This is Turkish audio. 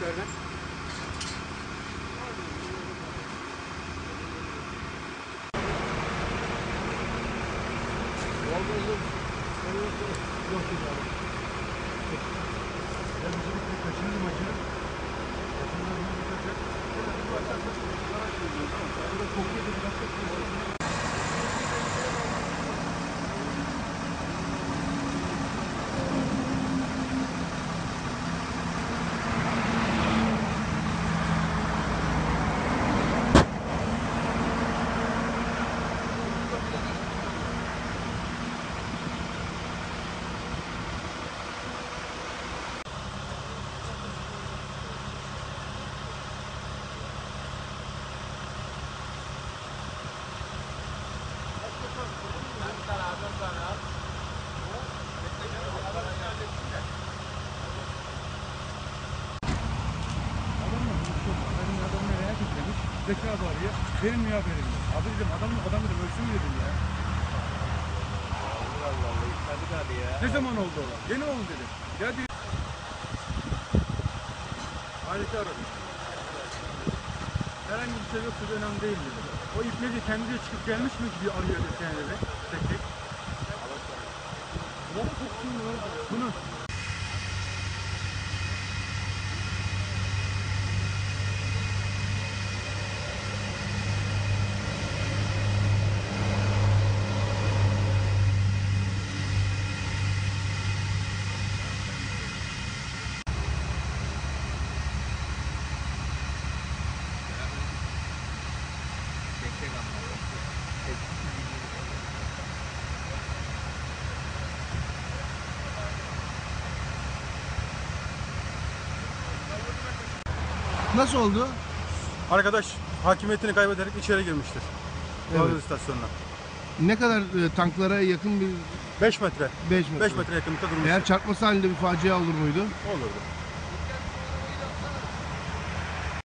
yerden. Benim adam nereye Zeki abi arıyor. Benim haberim yok? Abi dedim adam adam dedim ölsün mü dedim ya. Allah Allah. Tabii abi ya. Ne zaman oldu o? Yeni oldu dedim. Ya dedi. Aleti aradım. Herhangi bir şey yoksa önemli değil dedi. O ipneci kendi çıkıp gelmiş mi gibi arıyor dedi kendileri. Tek tek. Bunu Nasıl oldu? Arkadaş hakimiyetini kaybederek içeri girmiştir. Evet. İstasyonuna. Ne kadar e, tanklara yakın bir 5 metre. 5 metre. 5 metre yakınlıkta durmuş. Eğer çarpması halinde bir facia olur muydu? Olurdu.